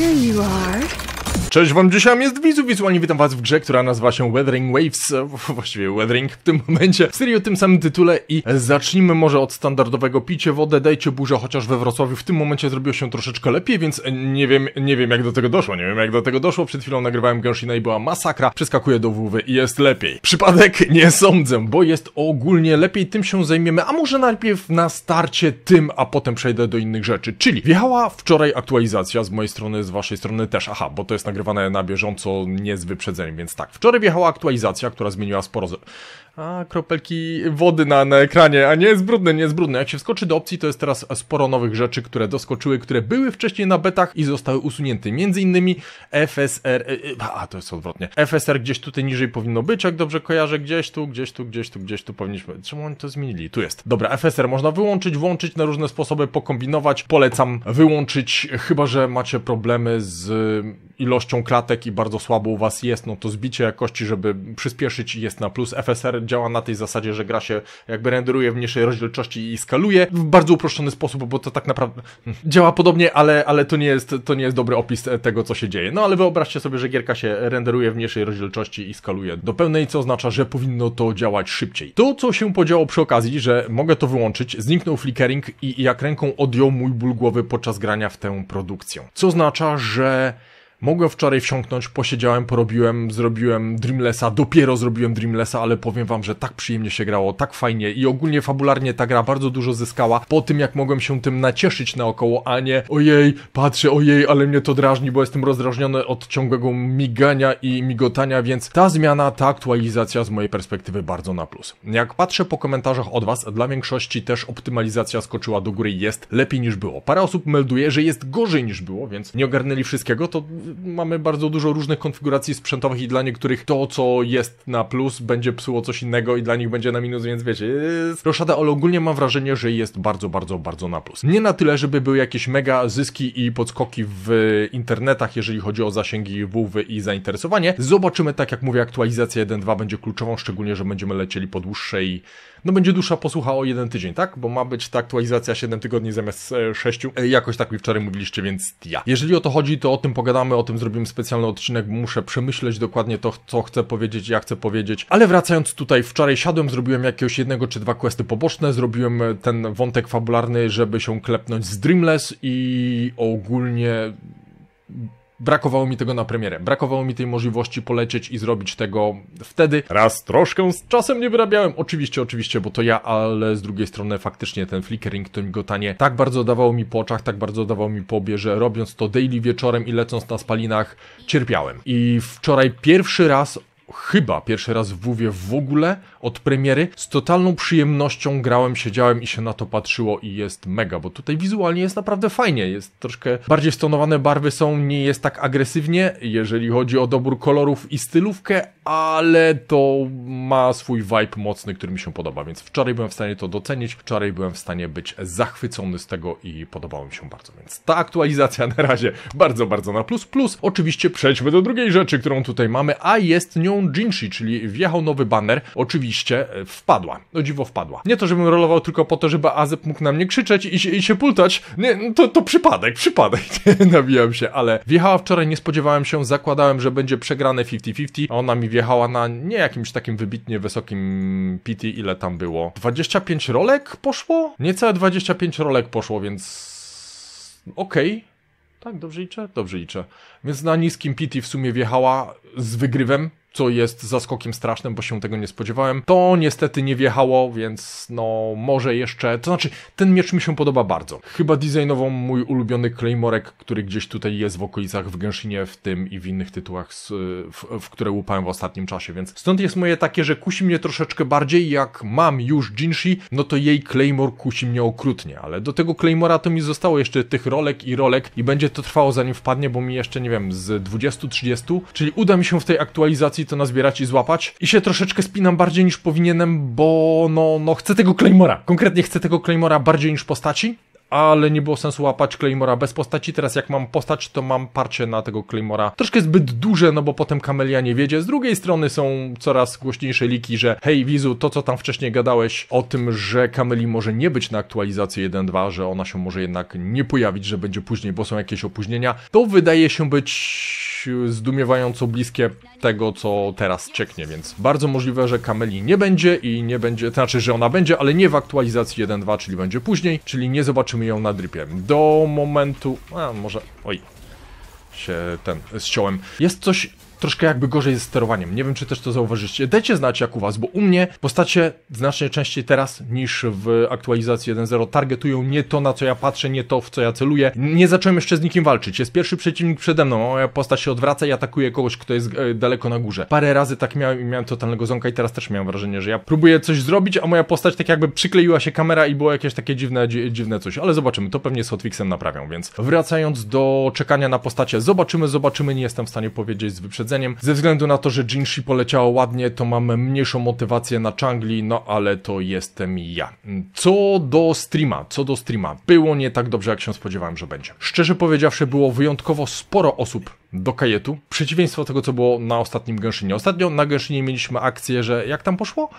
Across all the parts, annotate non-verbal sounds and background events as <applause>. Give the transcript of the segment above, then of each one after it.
Here you are. Cześć wam, dzisiaj jest Wizu, wizualnie witam was w grze, która nazywa się Weathering Waves, <laughs> właściwie Weathering w tym momencie, w o tym samym tytule i zacznijmy może od standardowego. Picie wodę, dajcie burzę, chociaż we Wrocławiu w tym momencie zrobiło się troszeczkę lepiej, więc nie wiem, nie wiem jak do tego doszło, nie wiem jak do tego doszło, przed chwilą nagrywałem Genshina i była masakra, przeskakuję do WW i jest lepiej. Przypadek? <laughs> Nie sądzę, bo jest ogólnie lepiej, tym się zajmiemy, a może najpierw na starcie tym, a potem przejdę do innych rzeczy, czyli wjechała wczoraj aktualizacja z mojej strony, z waszej strony też, aha, bo to jest nagrywane na bieżąco, nie z wyprzedzeniem, więc tak. Wczoraj wjechała aktualizacja, która zmieniła sporo... A, kropelki wody na, na ekranie, a nie jest brudne, nie jest brudne. Jak się wskoczy do opcji, to jest teraz sporo nowych rzeczy, które doskoczyły, które były wcześniej na betach i zostały usunięte. Między innymi FSR... A, to jest odwrotnie. FSR gdzieś tutaj niżej powinno być, jak dobrze kojarzę, gdzieś tu, gdzieś tu, gdzieś tu, gdzieś tu powinniśmy... Czemu oni to zmienili? Tu jest. Dobra, FSR można wyłączyć, włączyć na różne sposoby, pokombinować. Polecam wyłączyć, chyba że macie problemy z ilością klatek i bardzo słabo u was jest, no to zbicie jakości, żeby przyspieszyć jest na plus. FSR działa na tej zasadzie, że gra się jakby renderuje w mniejszej rozdzielczości i skaluje w bardzo uproszczony sposób, bo to tak naprawdę <laughs> działa podobnie, ale, ale to, nie jest, to nie jest dobry opis tego, co się dzieje. No ale wyobraźcie sobie, że gierka się renderuje w mniejszej rozdzielczości i skaluje do pełnej, co oznacza, że powinno to działać szybciej. To, co się podziało przy okazji, że mogę to wyłączyć, zniknął flickering i jak ręką odjął mój ból głowy podczas grania w tę produkcję. Co oznacza, że Mogłem wczoraj wsiąknąć, posiedziałem, porobiłem, zrobiłem Dreamlessa, dopiero zrobiłem Dreamlessa, ale powiem wam, że tak przyjemnie się grało, tak fajnie i ogólnie fabularnie ta gra bardzo dużo zyskała po tym, jak mogłem się tym nacieszyć naokoło, a nie ojej, patrzę, ojej, ale mnie to drażni, bo jestem rozdrażniony od ciągłego migania i migotania, więc ta zmiana, ta aktualizacja z mojej perspektywy bardzo na plus. Jak patrzę po komentarzach od was, dla większości też optymalizacja skoczyła do góry i jest lepiej niż było. Parę osób melduje, że jest gorzej niż było, więc nie ogarnęli wszystkiego, to mamy bardzo dużo różnych konfiguracji sprzętowych i dla niektórych to, co jest na plus, będzie psuło coś innego i dla nich będzie na minus, więc wiecie, jest roszada, ale ogólnie mam wrażenie, że jest bardzo, bardzo, bardzo na plus. Nie na tyle, żeby były jakieś mega zyski i podskoki w internetach, jeżeli chodzi o zasięgi WW i zainteresowanie. Zobaczymy, tak jak mówię, aktualizacja 1.2 będzie kluczową, szczególnie, że będziemy lecieli po dłuższej no będzie dłuższa posłucha o jeden tydzień, tak? Bo ma być ta aktualizacja 7 tygodni zamiast 6. E, jakoś tak mi wczoraj mówiliście, więc ja. Jeżeli o to chodzi, to o tym pogadamy, o tym zrobimy specjalny odcinek, muszę przemyśleć dokładnie to, co chcę powiedzieć, jak chcę powiedzieć. Ale wracając tutaj, wczoraj siadłem, zrobiłem jakiegoś jednego czy dwa questy poboczne, zrobiłem ten wątek fabularny, żeby się klepnąć z Dreamless i ogólnie brakowało mi tego na premierę. Brakowało mi tej możliwości polecieć i zrobić tego wtedy. Raz troszkę z czasem nie wyrabiałem. Oczywiście, oczywiście, bo to ja, ale z drugiej strony faktycznie ten flickering, to migotanie tak bardzo dawało mi po oczach, tak bardzo dawało mi po obie, że robiąc to daily wieczorem i lecąc na spalinach, cierpiałem. I wczoraj pierwszy raz chyba pierwszy raz w WoWie w ogóle od premiery. Z totalną przyjemnością grałem, siedziałem i się na to patrzyło i jest mega, bo tutaj wizualnie jest naprawdę fajnie. Jest troszkę bardziej stonowane barwy są, nie jest tak agresywnie, jeżeli chodzi o dobór kolorów i stylówkę, ale to ma swój vibe mocny, który mi się podoba, więc wczoraj byłem w stanie to docenić, wczoraj byłem w stanie być zachwycony z tego i podobało mi się bardzo, więc ta aktualizacja <laughs> na razie bardzo, bardzo na plus. Plus oczywiście przejdźmy do drugiej rzeczy, którą tutaj mamy, a jest nią Jinshi, czyli wjechał nowy banner, oczywiście e, wpadła, o dziwo wpadła. Nie to, żebym rolował tylko po to, żeby Azep mógł na mnie krzyczeć i się, i się pultać, nie, to, to przypadek, przypadek, <laughs> nawijam się, ale wjechała wczoraj, nie spodziewałem się, zakładałem, że będzie przegrane 50-50, a ona mi wjechała na nie jakimś takim wybitnie wysokim PT, ile tam było? 25 rolek poszło? Niecałe 25 rolek poszło, więc okej. Okay. Tak, dobrze liczę? Dobrze liczę. Więc na niskim PT w sumie wjechała z wygrywem, co jest zaskokiem strasznym, bo się tego nie spodziewałem. To niestety nie wjechało, więc no może jeszcze, to znaczy ten miecz mi się podoba bardzo. Chyba designowo mój ulubiony Claymorek, który gdzieś tutaj jest w okolicach w Genshinie, w tym i w innych tytułach, w, w które łupałem w ostatnim czasie, więc stąd jest moje takie, że kusi mnie troszeczkę bardziej, jak mam już Jinshi, no to jej Claymore kusi mnie okrutnie, ale do tego Claymora to mi zostało jeszcze tych rolek i rolek i będzie to trwało zanim wpadnie, bo mi jeszcze, nie wiem, z 20-30, czyli uda mi się w tej aktualizacji to nazbierać i złapać. I się troszeczkę spinam bardziej niż powinienem, bo no, no chcę tego Claymora. Konkretnie chcę tego Claymora bardziej niż postaci ale nie było sensu łapać Claymora bez postaci. Teraz jak mam postać, to mam parcie na tego Claymora troszkę zbyt duże, no bo potem Kamelia nie wiedzie. Z drugiej strony są coraz głośniejsze liki, że hej Wizu, to co tam wcześniej gadałeś o tym, że Kameli może nie być na aktualizacji 1.2, że ona się może jednak nie pojawić, że będzie później, bo są jakieś opóźnienia, to wydaje się być zdumiewająco bliskie tego, co teraz cieknie, więc bardzo możliwe, że Kameli nie będzie i nie będzie, to znaczy, że ona będzie, ale nie w aktualizacji 1.2, czyli będzie później, czyli nie zobaczymy ją na dripie. Do momentu, a może, oj, się ten, ściąłem. Jest coś troszkę jakby gorzej ze sterowaniem. Nie wiem, czy też to zauważycie. Dajcie znać jak u was, bo u mnie postacie znacznie częściej teraz niż w aktualizacji 1.0 targetują nie to, na co ja patrzę, nie to, w co ja celuję. Nie zacząłem jeszcze z nikim walczyć. Jest pierwszy przeciwnik przede mną, moja postać się odwraca i atakuje kogoś, kto jest e, daleko na górze. Parę razy tak miałem i miałem totalnego zonka i teraz też miałem wrażenie, że ja próbuję coś zrobić, a moja postać tak jakby przykleiła się kamera i było jakieś takie dziwne, dziwne coś. Ale zobaczymy, to pewnie z Hotfixem naprawią, więc wracając do czekania na postacie, zobaczymy, zobaczymy, nie jestem w stanie powiedzieć z wyprzedzeniem ze względu na to, że Jinshi poleciało ładnie, to mam mniejszą motywację na Changli, no ale to jestem ja. Co do streama, co do streama, było nie tak dobrze, jak się spodziewałem, że będzie. Szczerze powiedziawszy, było wyjątkowo sporo osób do kajetu. Przeciwieństwo tego, co było na ostatnim Genshinie. Ostatnio na Genshinie mieliśmy akcję, że jak tam poszło?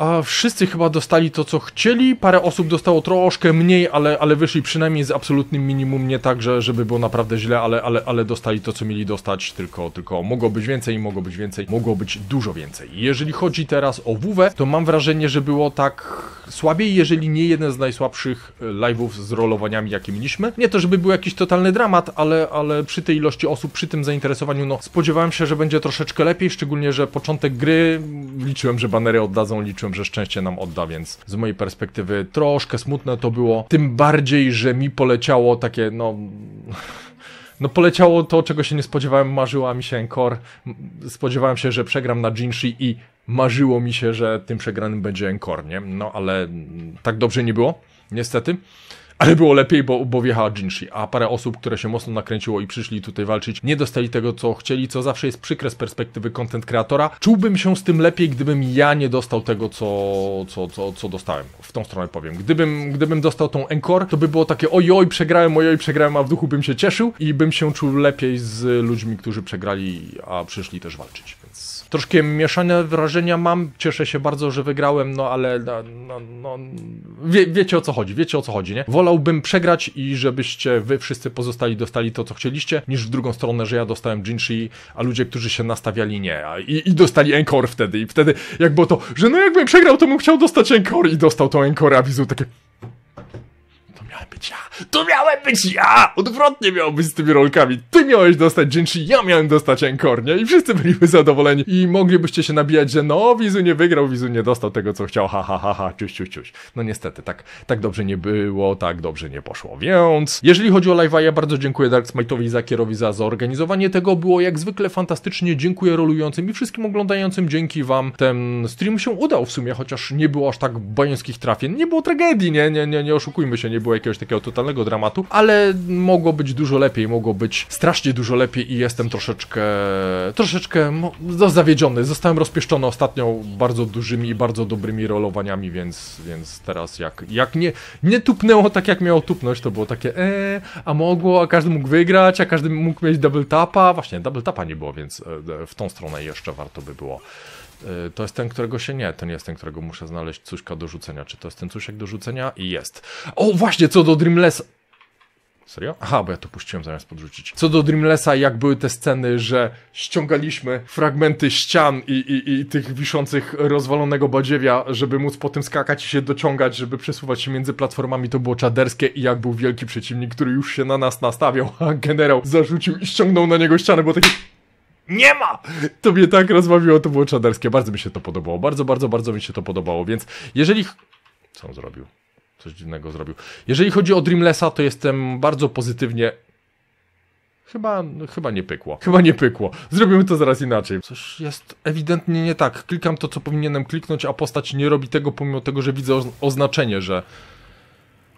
A wszyscy chyba dostali to, co chcieli. Parę osób dostało troszkę mniej, ale, ale wyszli przynajmniej z absolutnym minimum. Nie tak, że, żeby było naprawdę źle, ale, ale, ale dostali to, co mieli dostać. Tylko, tylko mogło być więcej, mogło być więcej, mogło być dużo więcej. Jeżeli chodzi teraz o WW, to mam wrażenie, że było tak słabiej, jeżeli nie jeden z najsłabszych e, live'ów z rolowaniami, jakie mieliśmy. Nie to, żeby był jakiś totalny dramat, ale, ale przy tej ilości osób, przy tym zainteresowaniu, no spodziewałem się, że będzie troszeczkę lepiej, szczególnie, że początek gry liczyłem, że banery oddadzą, liczyłem liczyłem, że szczęście nam odda, więc z mojej perspektywy troszkę smutne to było. Tym bardziej, że mi poleciało takie, no... No poleciało to, czego się nie spodziewałem, marzyła mi się Encore. Spodziewałem się, że przegram na Jinshi i marzyło mi się, że tym przegranym będzie Encore, nie? No ale tak dobrze nie było, niestety. Ale było lepiej, bo, bo wjechała Jinshi, a parę osób, które się mocno nakręciło i przyszli tutaj walczyć, nie dostali tego, co chcieli, co zawsze jest przykre z perspektywy content kreatora. Czułbym się z tym lepiej, gdybym ja nie dostał tego, co, co, co, co dostałem. W tą stronę powiem. Gdybym, gdybym dostał tą Encore, to by było takie ojoj, przegrałem, ojoj, przegrałem, a w duchu bym się cieszył i bym się czuł lepiej z ludźmi, którzy przegrali, a przyszli też walczyć, troszkę mieszane wrażenia mam. Cieszę się bardzo, że wygrałem, no ale no, no, no wie, wiecie o co chodzi, wiecie o co chodzi, nie? Wolałbym przegrać i żebyście wy wszyscy pozostali dostali to, co chcieliście, niż w drugą stronę, że ja dostałem Jinshi, a ludzie, którzy się nastawiali nie. I, i dostali Encore wtedy. I wtedy jak było to, że no jakbym przegrał, to bym chciał dostać Encore i dostał to Encore, a wizu takie być ja! To miałem być ja! Odwrotnie miało być z tymi rolkami. Ty miałeś dostać Jinshi, ja miałem dostać Encore, nie? I wszyscy byliby zadowoleni. I moglibyście się nabijać, że no, Wizu nie wygrał, Wizu nie dostał tego, co chciał, ha, ha, ha, ha, ciuś, ciuś, ciuś. No niestety, tak, tak dobrze nie było, tak dobrze nie poszło. Więc, jeżeli chodzi o live'a, ja bardzo dziękuję Dark Smite'owi i Zakierowi za zorganizowanie tego. Było jak zwykle fantastycznie. Dziękuję rolującym i wszystkim oglądającym. Dzięki wam ten stream się udał w sumie, chociaż nie było aż tak bajońskich trafień. Nie było tragedii, nie, nie, nie, nie oszukujmy się, nie było jakiegoś takiego totalnego dramatu, ale mogło być dużo lepiej, mogło być strasznie dużo lepiej i jestem troszeczkę, troszeczkę no, zawiedziony. Zostałem rozpieszczony ostatnio bardzo dużymi i bardzo dobrymi rolowaniami, więc, więc teraz jak, jak nie, nie tupnęło tak jak miało tupnąć, to było takie eee, a mogło, a każdy mógł wygrać, a każdy mógł mieć double tapa. Właśnie, double tapa nie było, więc e, w tą stronę jeszcze warto by było to jest ten, którego się nie, nie jest ten, którego muszę znaleźć cuśka do rzucenia. Czy to jest ten cusiek do rzucenia? I jest. O, właśnie, co do Dreamless. Serio? Aha, bo ja to puściłem zamiast podrzucić. Co do Dreamlessa, jak były te sceny, że ściągaliśmy fragmenty ścian i, i, i tych wiszących rozwalonego badziewia, żeby móc po tym skakać i się dociągać, żeby przesuwać się między platformami, to było czaderskie i jak był wielki przeciwnik, który już się na nas nastawiał, a generał zarzucił i ściągnął na niego ścianę, bo taki... Nie ma! To mnie tak rozbawiło, to było czaderskie. Bardzo mi się to podobało. Bardzo, bardzo, bardzo mi się to podobało, więc jeżeli... Co on zrobił? coś dziwnego zrobił. Jeżeli chodzi o Dreamlessa, to jestem bardzo pozytywnie Chyba, chyba nie pykło. Chyba nie pykło. Zrobimy to zaraz inaczej. Coś jest ewidentnie nie tak. Klikam to, co powinienem kliknąć, a postać nie robi tego, pomimo tego, że widzę oznaczenie, że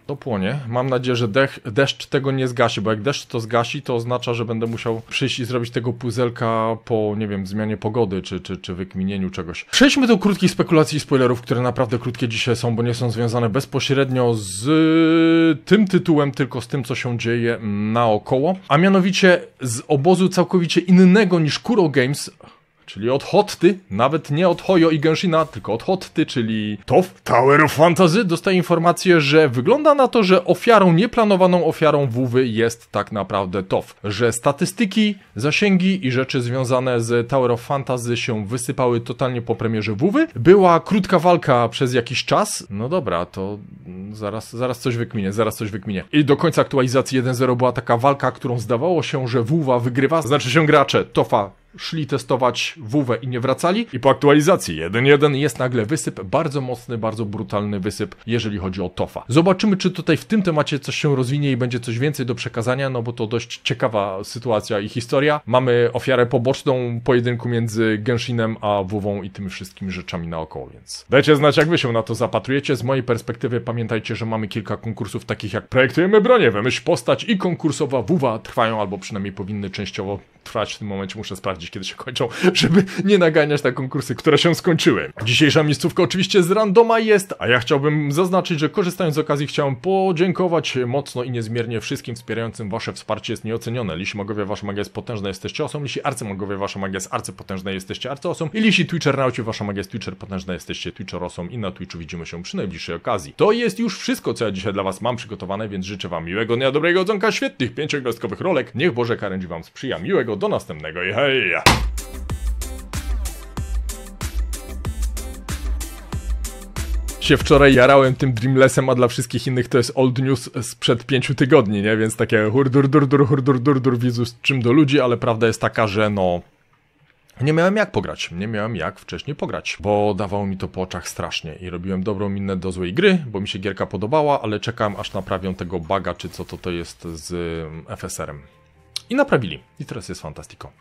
To płonie. Mam nadzieję, że dech, deszcz tego nie zgasi, bo jak deszcz to zgasi, to oznacza, że będę musiał przyjść i zrobić tego puzelka po, nie wiem, zmianie pogody, czy, czy, czy wykminieniu czegoś. Przejdźmy do krótkich spekulacji i spoilerów, które naprawdę krótkie dzisiaj są, bo nie są związane bezpośrednio z tym tytułem, tylko z tym, co się dzieje naokoło. A mianowicie z obozu całkowicie innego niż Kuro Games, czyli od Hotty, nawet nie od Hoyo i Genshina, tylko od Hotty, czyli TOF, Tower of Fantasy, dostaje informację, że wygląda na to, że ofiarą, nieplanowaną ofiarą WW jest tak naprawdę TOF. Że statystyki, zasięgi i rzeczy związane z Tower of Fantasy się wysypały totalnie po premierze WW. Była krótka walka przez jakiś czas. No dobra, to zaraz, zaraz coś wykminie, zaraz coś wykminie. I do końca aktualizacji 1.0 była taka walka, którą zdawało się, że WW wygrywa, znaczy się gracze, TOFa szli testować WW i nie wracali. I po aktualizacji 1.1 jest nagle wysyp, bardzo mocny, bardzo brutalny wysyp, jeżeli chodzi o TOFA. Zobaczymy, czy tutaj w tym temacie coś się rozwinie i będzie coś więcej do przekazania, no bo to dość ciekawa sytuacja i historia. Mamy ofiarę poboczną pojedynku między Genshinem a WW i tymi wszystkimi rzeczami naokoło, więc dajcie znać, jak wy się na to zapatrujecie. Z mojej perspektywy pamiętajcie, że mamy kilka konkursów takich jak Projektujemy bronię, wymyśl postać i konkursowa WW trwają, albo przynajmniej powinny częściowo trwać w tym momencie, muszę sprawdzić, kiedy się kończą, <laughs> żeby nie naganiać na konkursy, które się skończyły. Dzisiejsza miejscówka oczywiście z randoma jest, a ja chciałbym zaznaczyć, że korzystając z okazji chciałem podziękować mocno i niezmiernie wszystkim wspierającym. Wasze wsparcie jest nieocenione. Lisi magowie, wasza magia jest potężna, jesteście osą. Lisi arcymagowie, wasza magia jest arcypotężna, jesteście arcyosą. I lisi Twitcher naucie, wasza magia jest Twitcher potężna, jesteście Twitcher osą. I na Twitchu widzimy się przy najbliższej okazji. To jest już wszystko, co ja dzisiaj dla was mam przygotowane, więc życzę wam miłego dnia, dobrego odzonka, świetnych pięciogwiazdkowych rolek. Niech Boże Karędzi wam sprzyja. Miłego do następnego i hej! Się wczoraj jarałem tym Dreamlessem, a dla wszystkich innych to jest old news sprzed pięciu tygodni, nie? Więc takie hurdur, dur, dur, hurdur, dur, dur, wizu z czym do ludzi, ale prawda jest taka, że no... Nie miałem jak pograć, nie miałem jak wcześniej pograć, bo dawało mi to po oczach strasznie i robiłem dobrą minę do złej gry, bo mi się gierka podobała, ale czekam aż naprawią tego baga, czy co to to jest z FSR-em. I naprawili. I teraz jest fantastyko.